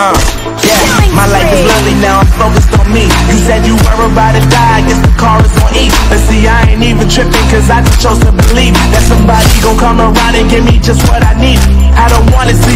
Uh, yeah, my life is lovely now, I'm focused on me. You said you were about to die, I guess the car is on E. But see, I ain't even tripping, cause I just chose to believe that somebody gon' come around and give me just what I need. I don't wanna see